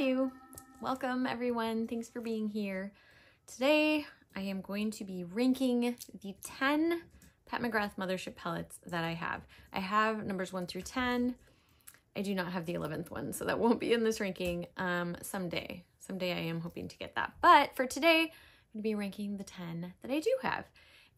Adu. Welcome everyone. Thanks for being here. Today I am going to be ranking the 10 Pat McGrath Mothership palettes that I have. I have numbers 1 through 10. I do not have the 11th one, so that won't be in this ranking um, someday. Someday I am hoping to get that. But for today, I'm going to be ranking the 10 that I do have.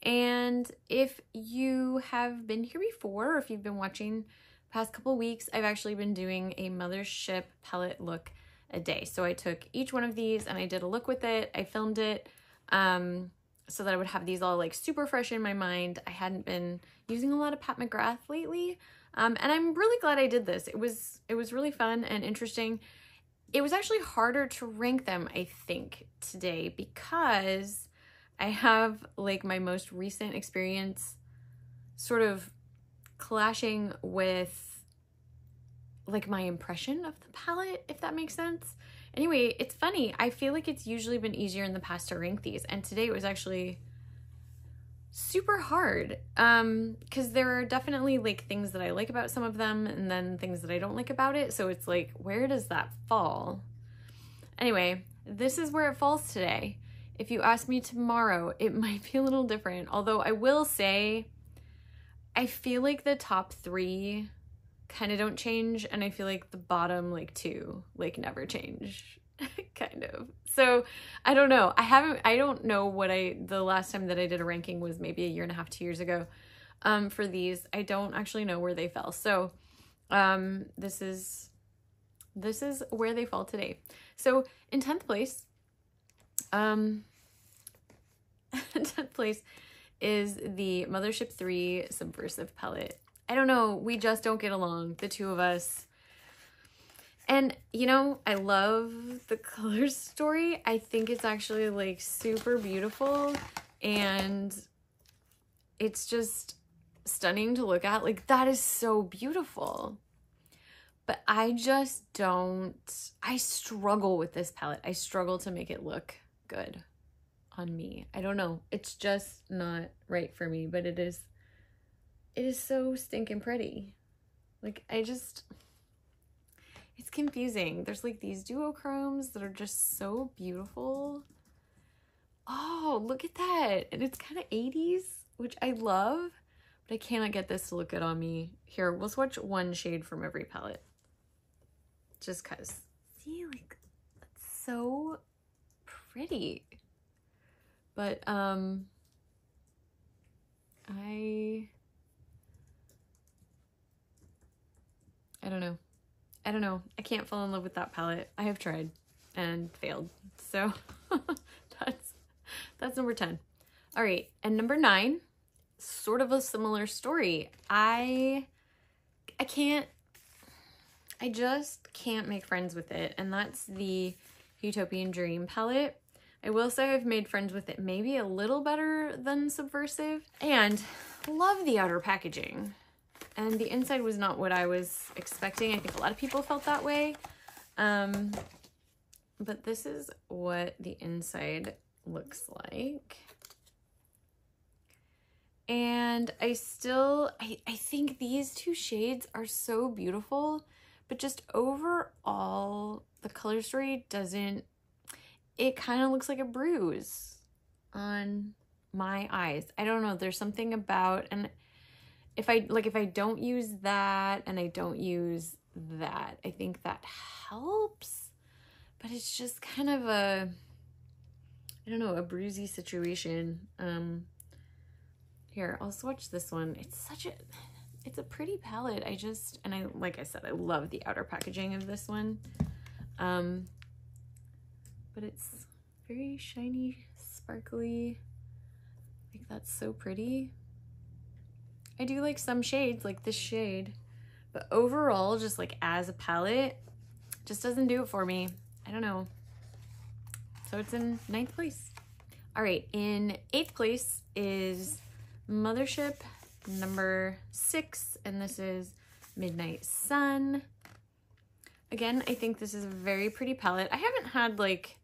And if you have been here before, or if you've been watching past couple weeks, I've actually been doing a mothership palette look a day. So I took each one of these and I did a look with it. I filmed it um, so that I would have these all like super fresh in my mind. I hadn't been using a lot of Pat McGrath lately. Um, and I'm really glad I did this. It was, it was really fun and interesting. It was actually harder to rank them, I think, today because I have like my most recent experience sort of clashing with like my impression of the palette, if that makes sense. Anyway, it's funny. I feel like it's usually been easier in the past to rank these, and today it was actually super hard um because there are definitely like things that I like about some of them and then things that I don't like about it so it's like where does that fall anyway this is where it falls today if you ask me tomorrow it might be a little different although I will say I feel like the top three kind of don't change and I feel like the bottom like two like never change kind of. So I don't know. I haven't I don't know what I the last time that I did a ranking was maybe a year and a half two years ago um for these. I don't actually know where they fell. So um this is this is where they fall today. So in 10th place um 10th place is the Mothership 3 Subversive Palette. I don't know, we just don't get along, the two of us. And, you know, I love the color story. I think it's actually, like, super beautiful. And it's just stunning to look at. Like, that is so beautiful. But I just don't... I struggle with this palette. I struggle to make it look good on me. I don't know. It's just not right for me, but it is it is so stinking pretty. Like I just it's confusing. There's like these duochromes that are just so beautiful. Oh, look at that. And it's kind of 80s, which I love, but I cannot get this to look good on me. Here, we'll swatch one shade from every palette. Just cuz. See, like, it's so pretty. But um I I don't know. I don't know. I can't fall in love with that palette. I have tried and failed. So that's that's number 10. All right, and number 9, sort of a similar story. I I can't I just can't make friends with it, and that's the Huetopian Dream palette. I will say I've made friends with it maybe a little better than Subversive. And love the outer packaging. And the inside was not what I was expecting. I think a lot of people felt that way. Um, but this is what the inside looks like. And I still, I, I think these two shades are so beautiful, but just overall, the color story doesn't it kind of looks like a bruise on my eyes. I don't know. There's something about, and if I, like, if I don't use that and I don't use that, I think that helps. But it's just kind of a, I don't know, a bruisey situation. Um, here, I'll swatch this one. It's such a, it's a pretty palette. I just, and I, like I said, I love the outer packaging of this one. Um, but it's very shiny, sparkly. Like that's so pretty. I do like some shades, like this shade, but overall, just like as a palette, just doesn't do it for me. I don't know. So it's in ninth place. All right, in eighth place is Mothership number six, and this is Midnight Sun. Again, I think this is a very pretty palette. I haven't had like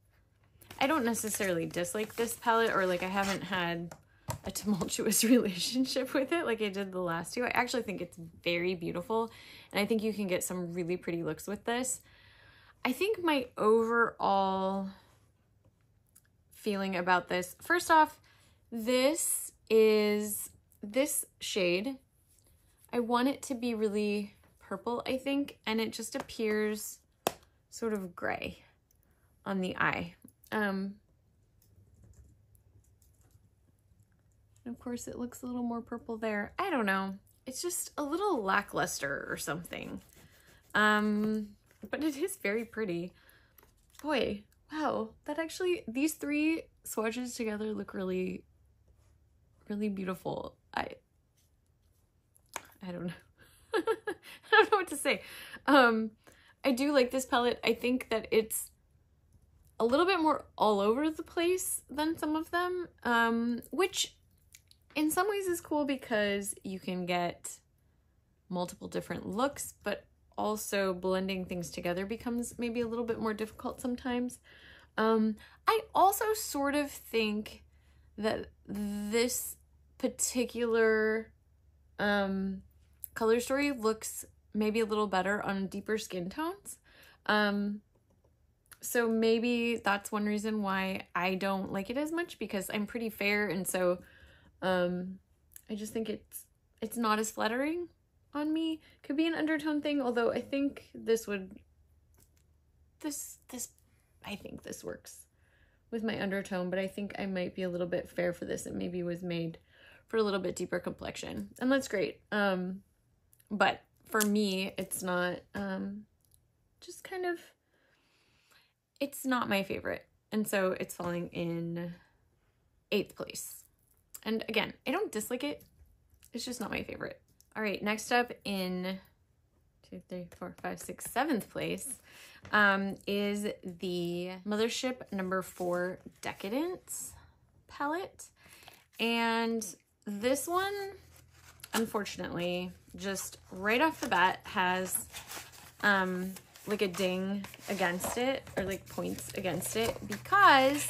I don't necessarily dislike this palette or like I haven't had a tumultuous relationship with it like I did the last two. I actually think it's very beautiful and I think you can get some really pretty looks with this. I think my overall feeling about this, first off, this is this shade. I want it to be really purple, I think, and it just appears sort of gray on the eye. Um, of course, it looks a little more purple there. I don't know. It's just a little lackluster or something. Um, but it is very pretty. Boy, wow, that actually, these three swatches together look really, really beautiful. I, I don't know. I don't know what to say. Um, I do like this palette. I think that it's a little bit more all over the place than some of them, um, which in some ways is cool because you can get multiple different looks, but also blending things together becomes maybe a little bit more difficult sometimes. Um, I also sort of think that this particular um, color story looks maybe a little better on deeper skin tones. Um, so maybe that's one reason why I don't like it as much because I'm pretty fair and so um, I just think it's it's not as flattering on me. Could be an undertone thing, although I think this would this this I think this works with my undertone, but I think I might be a little bit fair for this. It maybe was made for a little bit deeper complexion. And that's great. Um but for me, it's not um just kind of it's not my favorite. And so it's falling in eighth place. And again, I don't dislike it. It's just not my favorite. All right, next up in two, three, four, five, six, seventh place um, is the Mothership number four Decadence palette. And this one, unfortunately, just right off the bat has um, like a ding against it or like points against it because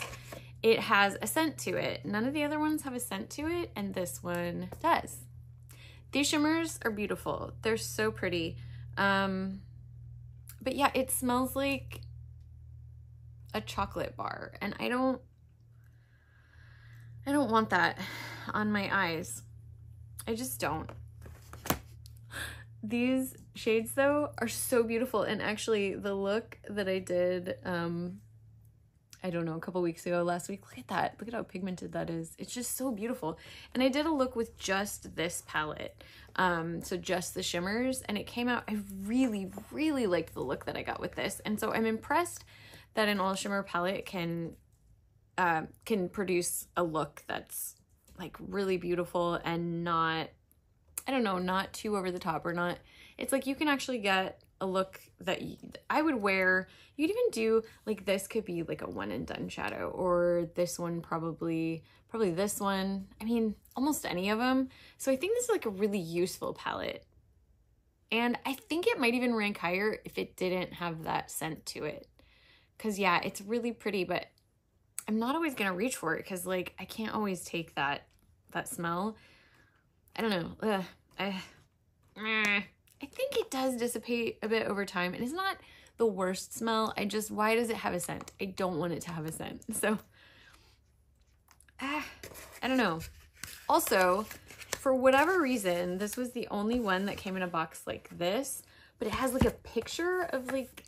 it has a scent to it. None of the other ones have a scent to it, and this one does. These shimmers are beautiful. They're so pretty. Um, but yeah, it smells like a chocolate bar, and I don't, I don't want that on my eyes. I just don't. These shades though are so beautiful and actually the look that I did um I don't know, a couple weeks ago, last week. Look at that. Look at how pigmented that is. It's just so beautiful. And I did a look with just this palette. Um, so just the shimmers and it came out, I really, really liked the look that I got with this. And so I'm impressed that an all shimmer palette can, uh, can produce a look that's like really beautiful and not, I don't know, not too over the top or not, it's like you can actually get a look that I would wear. You'd even do like this could be like a one and done shadow or this one probably, probably this one. I mean, almost any of them. So I think this is like a really useful palette. And I think it might even rank higher if it didn't have that scent to it. Cause yeah, it's really pretty, but I'm not always gonna reach for it because like I can't always take that that smell. I don't know. Ugh. I, eh. I think it does dissipate a bit over time and it's not the worst smell. I just, why does it have a scent? I don't want it to have a scent. So, ah, I don't know. Also, for whatever reason, this was the only one that came in a box like this, but it has like a picture of like,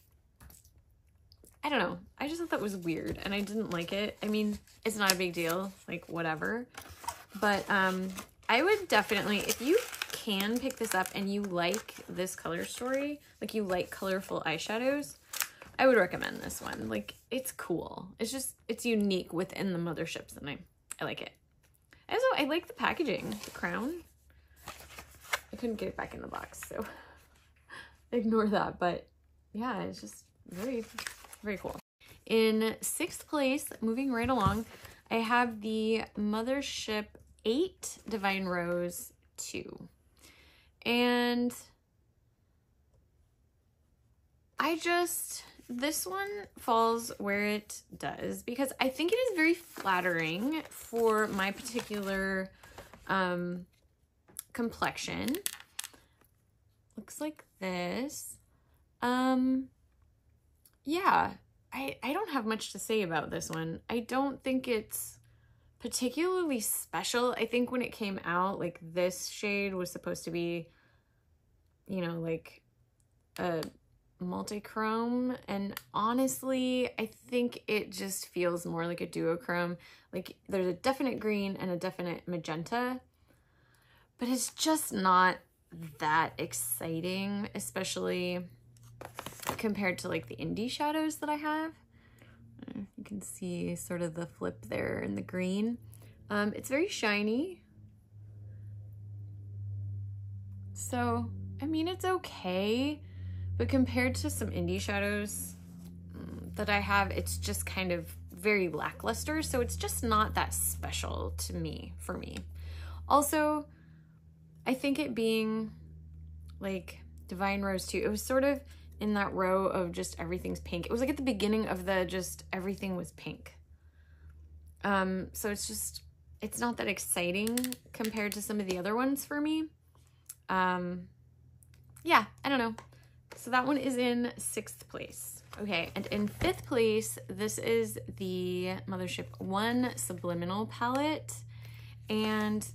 I don't know. I just thought that was weird and I didn't like it. I mean, it's not a big deal, like whatever. But um, I would definitely, if you can pick this up and you like this color story, like you like colorful eyeshadows, I would recommend this one. Like, it's cool. It's just, it's unique within the motherships and I, I like it. Also, I like the packaging, the crown. I couldn't get it back in the box, so ignore that. But yeah, it's just very, very cool. In sixth place, moving right along, I have the Mothership 8 Divine Rose 2. And I just, this one falls where it does because I think it is very flattering for my particular um, complexion. Looks like this. Um, yeah, I, I don't have much to say about this one. I don't think it's particularly special. I think when it came out, like this shade was supposed to be, you know, like a multi-chrome and honestly I think it just feels more like a duochrome like there's a definite green and a definite magenta but it's just not that exciting especially compared to like the indie shadows that I have you can see sort of the flip there in the green um, it's very shiny so I mean it's okay but compared to some indie shadows mm, that I have, it's just kind of very lackluster. So it's just not that special to me, for me. Also, I think it being like Divine Rose 2, it was sort of in that row of just everything's pink. It was like at the beginning of the just everything was pink. Um, so it's just, it's not that exciting compared to some of the other ones for me. Um, yeah, I don't know. So that one is in sixth place. Okay, and in fifth place, this is the Mothership 1 Subliminal palette. And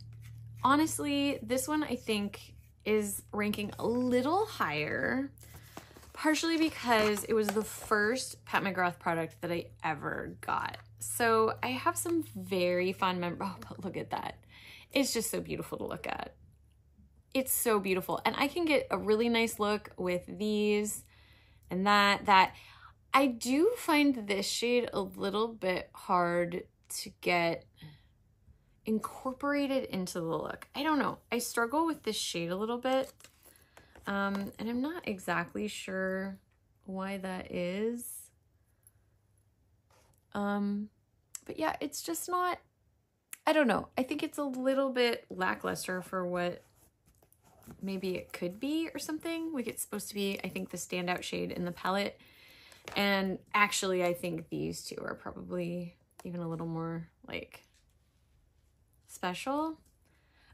honestly, this one I think is ranking a little higher, partially because it was the first Pat McGrath product that I ever got. So I have some very fond memories. Oh, but look at that. It's just so beautiful to look at. It's so beautiful. And I can get a really nice look with these and that, that. I do find this shade a little bit hard to get incorporated into the look. I don't know. I struggle with this shade a little bit. Um, and I'm not exactly sure why that is. Um, but yeah, it's just not, I don't know. I think it's a little bit lackluster for what maybe it could be or something. Like it's supposed to be, I think, the standout shade in the palette. And actually, I think these two are probably even a little more like special.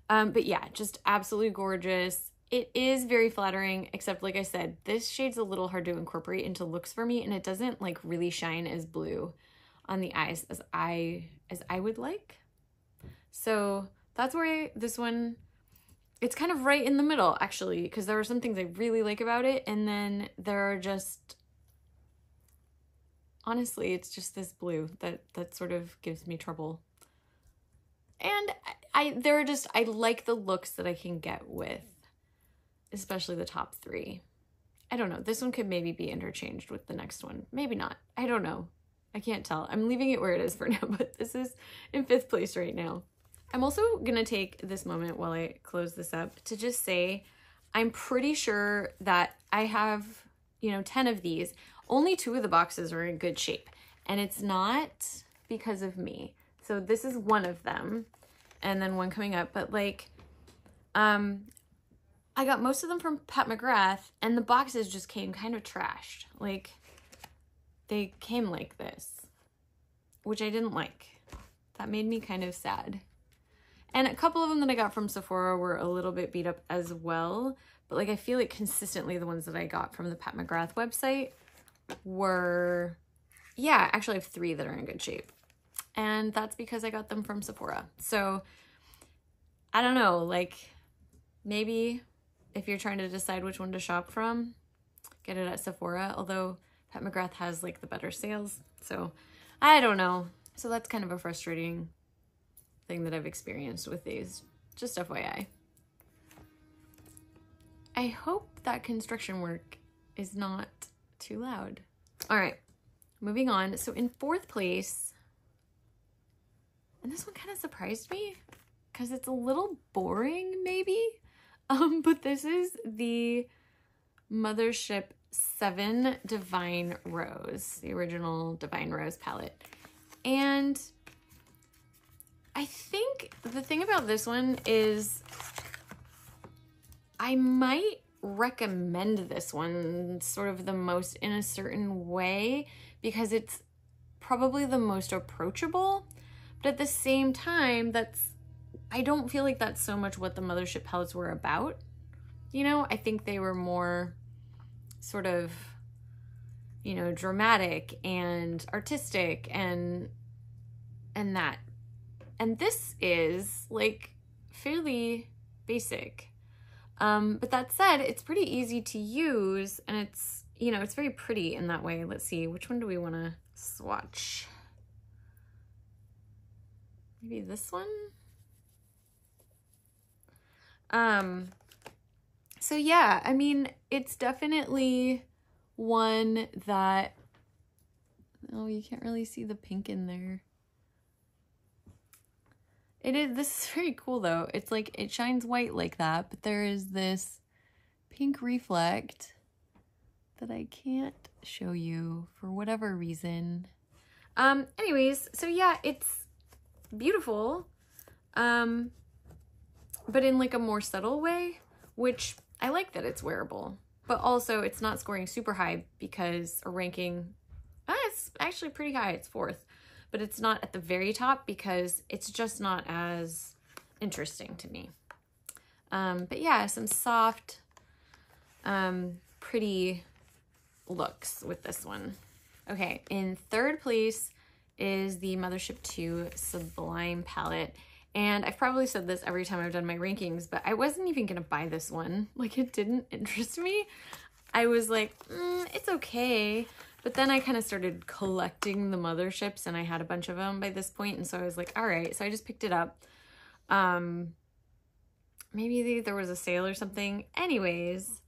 Um, but yeah, just absolutely gorgeous. It is very flattering, except like I said, this shade's a little hard to incorporate into looks for me and it doesn't like really shine as blue on the eyes as I as I would like. So that's where this one it's kind of right in the middle actually because there are some things I really like about it and then there are just honestly it's just this blue that that sort of gives me trouble and I, I there are just I like the looks that I can get with especially the top three I don't know this one could maybe be interchanged with the next one maybe not I don't know I can't tell I'm leaving it where it is for now but this is in fifth place right now I'm also going to take this moment while I close this up to just say I'm pretty sure that I have, you know, 10 of these. Only two of the boxes are in good shape. And it's not because of me. So this is one of them. And then one coming up. But like, um, I got most of them from Pat McGrath. And the boxes just came kind of trashed. Like, they came like this. Which I didn't like. That made me kind of sad. And a couple of them that I got from Sephora were a little bit beat up as well. But like I feel like consistently the ones that I got from the Pat McGrath website were, yeah, actually I have three that are in good shape. And that's because I got them from Sephora. So I don't know, like maybe if you're trying to decide which one to shop from, get it at Sephora. Although Pat McGrath has like the better sales. So I don't know. So that's kind of a frustrating thing that I've experienced with these. Just FYI. I hope that construction work is not too loud. All right, moving on. So in fourth place, and this one kind of surprised me because it's a little boring maybe, um, but this is the Mothership 7 Divine Rose, the original Divine Rose palette. And I think the thing about this one is I might recommend this one sort of the most in a certain way because it's probably the most approachable. But at the same time, that's I don't feel like that's so much what the Mothership palettes were about. You know, I think they were more sort of you know, dramatic and artistic and and that. And this is like fairly basic. Um, but that said, it's pretty easy to use and it's, you know, it's very pretty in that way. Let's see, which one do we want to swatch? Maybe this one? Um, so yeah, I mean, it's definitely one that, oh, you can't really see the pink in there. It is, this is very cool though. It's like, it shines white like that, but there is this pink reflect that I can't show you for whatever reason. Um, anyways, so yeah, it's beautiful. Um, but in like a more subtle way, which I like that it's wearable. But also it's not scoring super high because a ranking, ah, it's actually pretty high, it's fourth. But it's not at the very top because it's just not as interesting to me. Um, but yeah, some soft, um, pretty looks with this one. Okay, in third place is the Mothership 2 Sublime palette. And I've probably said this every time I've done my rankings, but I wasn't even to buy this one. Like, it didn't interest me. I was like, mm, it's okay. But then I kind of started collecting the motherships and I had a bunch of them by this point. And so I was like, all right. So I just picked it up. Um, maybe there was a sale or something. Anyways,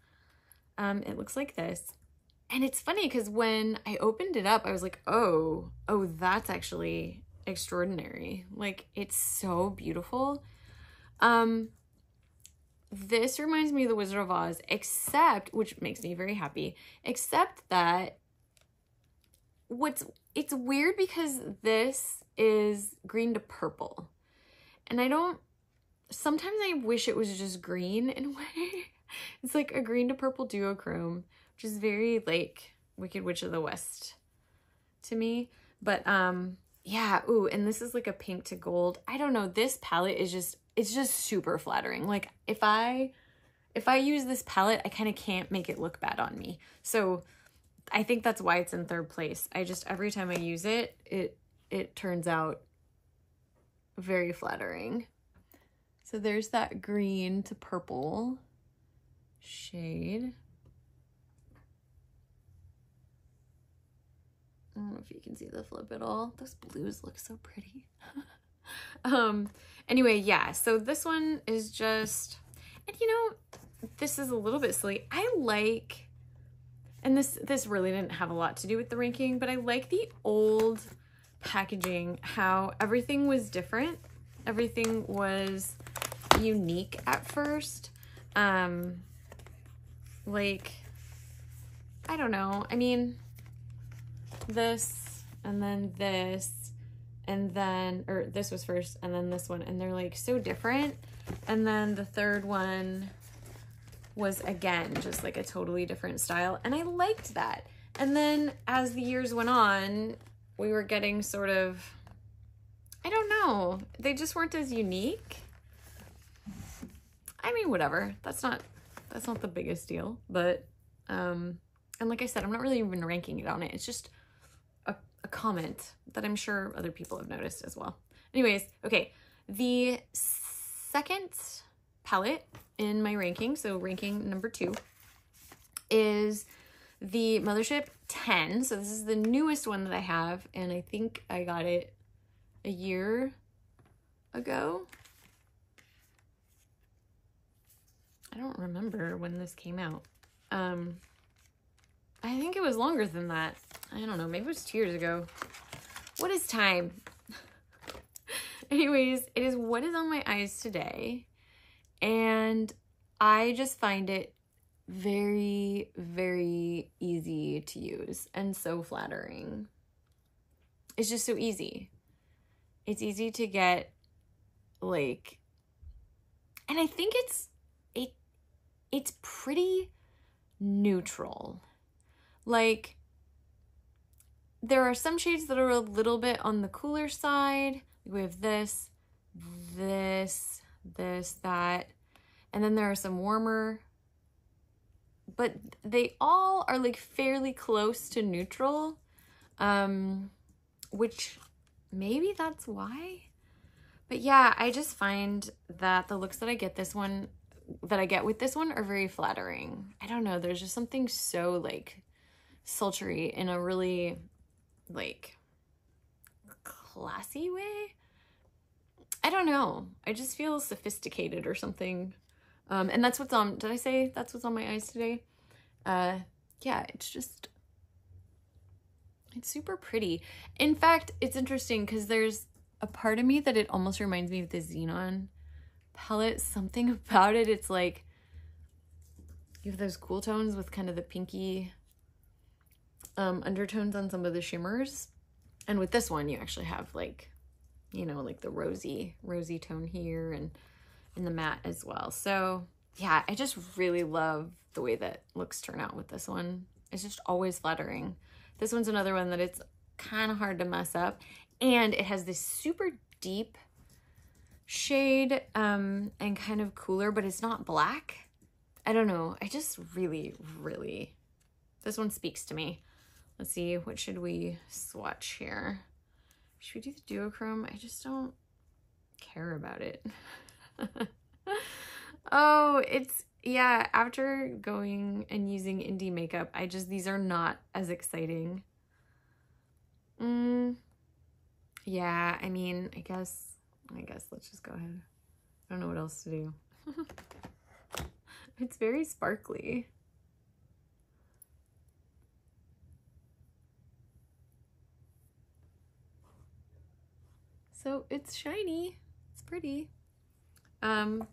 um, it looks like this. And it's funny because when I opened it up, I was like, oh, oh, that's actually extraordinary. Like it's so beautiful. Um this reminds me of the Wizard of Oz, except which makes me very happy, except that what's it's weird because this is green to purple. And I don't sometimes I wish it was just green in a way. It's like a green to purple duochrome, which is very like Wicked Witch of the West to me. But um yeah, ooh, and this is like a pink to gold. I don't know, this palette is just, it's just super flattering. Like if I, if I use this palette, I kind of can't make it look bad on me. So I think that's why it's in third place. I just, every time I use it, it, it turns out very flattering. So there's that green to purple shade. I don't know if you can see the flip at all. Those blues look so pretty. um, anyway, yeah, so this one is just, and you know, this is a little bit silly. I like, and this, this really didn't have a lot to do with the ranking, but I like the old packaging, how everything was different. Everything was unique at first. Um, like, I don't know. I mean, this and then this and then or this was first and then this one and they're like so different. And then the third one was again just like a totally different style and I liked that. And then as the years went on we were getting sort of I don't know they just weren't as unique. I mean whatever. That's not that's not the biggest deal but um and like I said I'm not really even ranking it on it. It's just a comment that I'm sure other people have noticed as well. Anyways, okay, the second palette in my ranking, so ranking number two, is the Mothership 10. So this is the newest one that I have, and I think I got it a year ago. I don't remember when this came out. Um, I think it was longer than that. I don't know, maybe it was two years ago. What is time? Anyways, it is what is on my eyes today. And I just find it very, very easy to use and so flattering. It's just so easy. It's easy to get like and I think it's it it's pretty neutral. Like, there are some shades that are a little bit on the cooler side. We have this, this, this, that. And then there are some warmer but they all are like fairly close to neutral, um, which maybe that's why. But yeah, I just find that the looks that I get this one, that I get with this one are very flattering. I don't know, there's just something so like sultry in a really like classy way. I don't know. I just feel sophisticated or something. Um, and that's what's on, did I say that's what's on my eyes today? Uh, yeah, it's just, it's super pretty. In fact, it's interesting because there's a part of me that it almost reminds me of the Xenon palette. Something about it, it's like, you have those cool tones with kind of the pinky um, undertones on some of the shimmers. And with this one, you actually have like, you know, like the rosy, rosy tone here and in the matte as well. So yeah, I just really love the way that looks turn out with this one. It's just always flattering. This one's another one that it's kind of hard to mess up. And it has this super deep shade um, and kind of cooler, but it's not black. I don't know. I just really, really, this one speaks to me. Let's see, what should we swatch here? Should we do the duochrome? I just don't care about it. oh, it's, yeah, after going and using indie makeup, I just, these are not as exciting. Mm, yeah, I mean, I guess, I guess let's just go ahead. I don't know what else to do. it's very sparkly. So it's shiny. It's pretty. Um,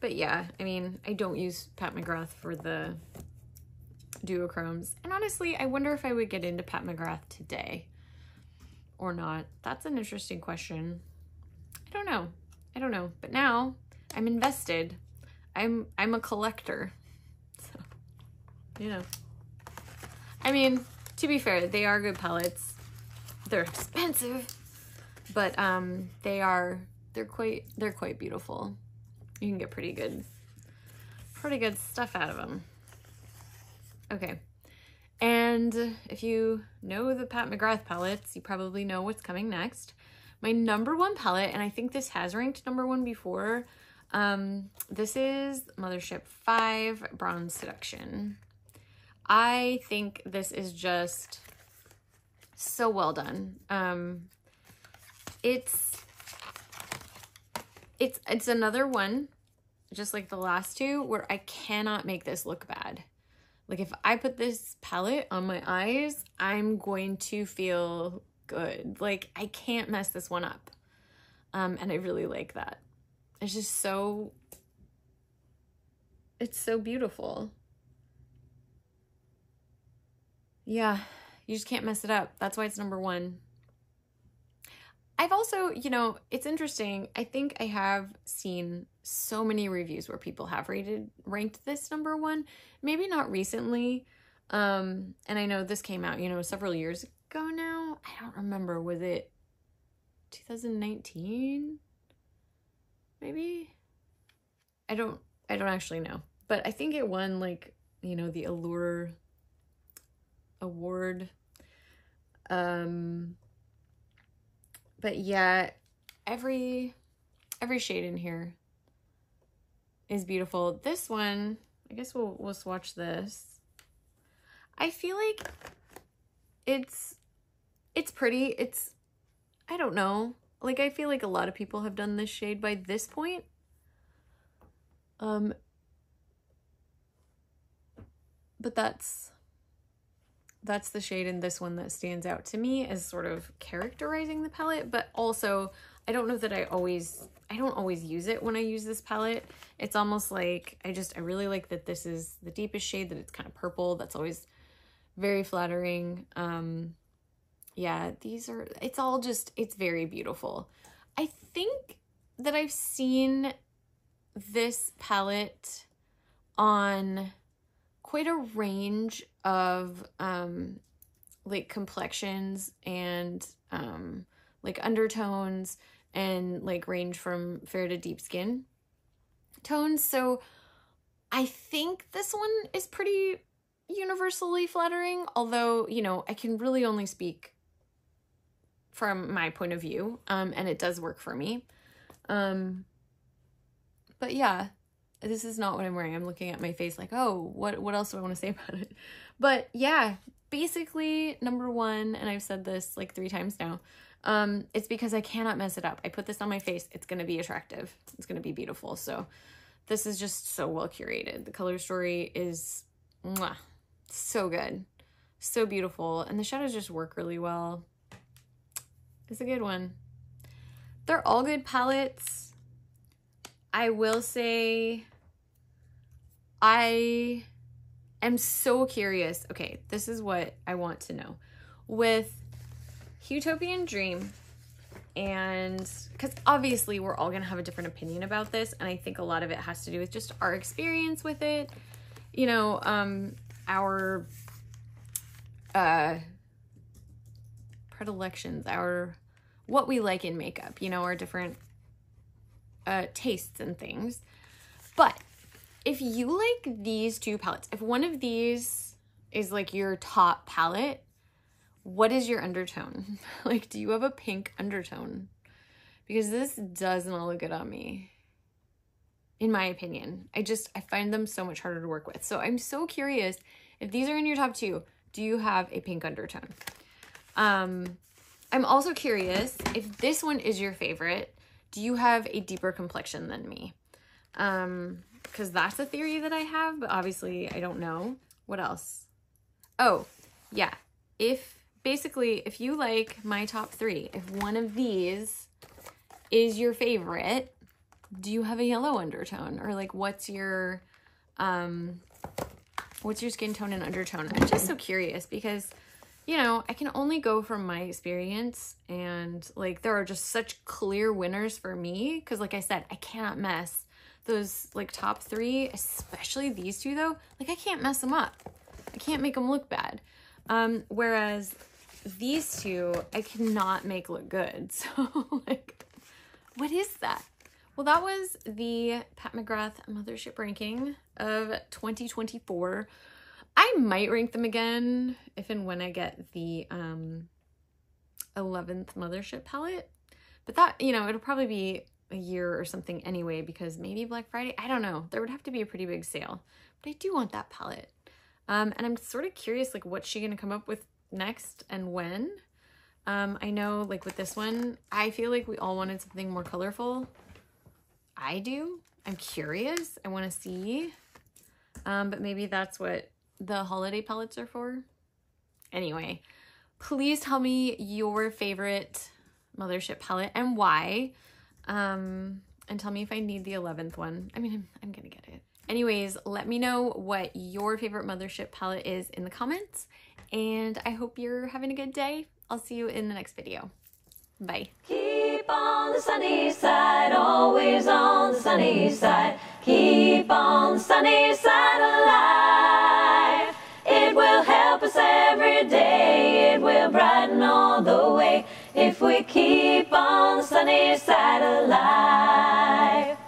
but yeah, I mean, I don't use Pat McGrath for the duochromes. And honestly, I wonder if I would get into Pat McGrath today or not. That's an interesting question. I don't know. I don't know. But now I'm invested. I'm I'm a collector. So, you know. I mean, to be fair, they are good palettes. They're expensive, but um, they are they're quite they're quite beautiful. You can get pretty good pretty good stuff out of them. Okay. And if you know the Pat McGrath palettes, you probably know what's coming next. My number one palette, and I think this has ranked number one before, um, this is Mothership 5 Bronze Seduction. I think this is just so well done. Um, it's it's it's another one just like the last two where I cannot make this look bad. Like if I put this palette on my eyes, I'm going to feel good. Like I can't mess this one up. Um, and I really like that. It's just so, it's so beautiful. Yeah, you just can't mess it up. That's why it's number one. I've also, you know, it's interesting. I think I have seen so many reviews where people have rated ranked this number one. Maybe not recently. Um, and I know this came out, you know, several years ago now. I don't remember. Was it 2019? Maybe? I don't I don't actually know. But I think it won like, you know, the Allure award. Um but yeah, every every shade in here is beautiful. This one, I guess we'll we'll swatch this. I feel like it's it's pretty. It's I don't know. Like I feel like a lot of people have done this shade by this point. Um but that's that's the shade in this one that stands out to me as sort of characterizing the palette, but also I don't know that I always, I don't always use it when I use this palette. It's almost like, I just, I really like that this is the deepest shade, that it's kind of purple. That's always very flattering. Um, yeah, these are, it's all just, it's very beautiful. I think that I've seen this palette on quite a range of um, like complexions and um, like undertones and like range from fair to deep skin tones. So I think this one is pretty universally flattering, although, you know, I can really only speak from my point of view, um, and it does work for me. Um, but yeah, this is not what I'm wearing. I'm looking at my face like, oh, what what else do I want to say about it? But yeah, basically number one, and I've said this like three times now. Um, it's because I cannot mess it up. I put this on my face. It's gonna be attractive. It's gonna be beautiful. So this is just so well curated. The color story is mwah, so good, so beautiful, and the shadows just work really well. It's a good one. They're all good palettes. I will say I am so curious. Okay, this is what I want to know. With Huetopian Dream, and because obviously we're all going to have a different opinion about this, and I think a lot of it has to do with just our experience with it. You know, um, our uh, predilections, our what we like in makeup, you know, our different uh, tastes and things. But if you like these two palettes, if one of these is like your top palette, what is your undertone? like, do you have a pink undertone? Because this does not look good on me, in my opinion. I just, I find them so much harder to work with. So I'm so curious, if these are in your top two, do you have a pink undertone? Um, I'm also curious, if this one is your favorite, do you have a deeper complexion than me? Um, because that's a theory that I have, but obviously I don't know. What else? Oh, yeah. If basically, if you like my top three, if one of these is your favorite, do you have a yellow undertone? Or like what's your um what's your skin tone and undertone? I'm just so curious because you know, I can only go from my experience and like there are just such clear winners for me because like I said, I cannot mess those like top three, especially these two though, like I can't mess them up. I can't make them look bad. Um, whereas these two, I cannot make look good. So like, what is that? Well, that was the Pat McGrath Mothership ranking of 2024. I might rank them again if and when I get the um, 11th Mothership palette. But that, you know, it'll probably be a year or something anyway because maybe Black Friday, I don't know. There would have to be a pretty big sale. But I do want that palette. Um, and I'm sort of curious, like, what's she to come up with next and when? Um, I know, like, with this one, I feel like we all wanted something more colorful. I do. I'm curious. I want to see. Um, but maybe that's what the holiday palettes are for. Anyway, please tell me your favorite Mothership palette and why. Um, and tell me if I need the 11th one. I mean, I'm, I'm gonna get it. Anyways, let me know what your favorite Mothership palette is in the comments. And I hope you're having a good day. I'll see you in the next video. Bye. Keep on the sunny side, always on the sunny side. Keep on the sunny side alive. It will help us every day. It will brighten all the way if we keep on sunny side alive.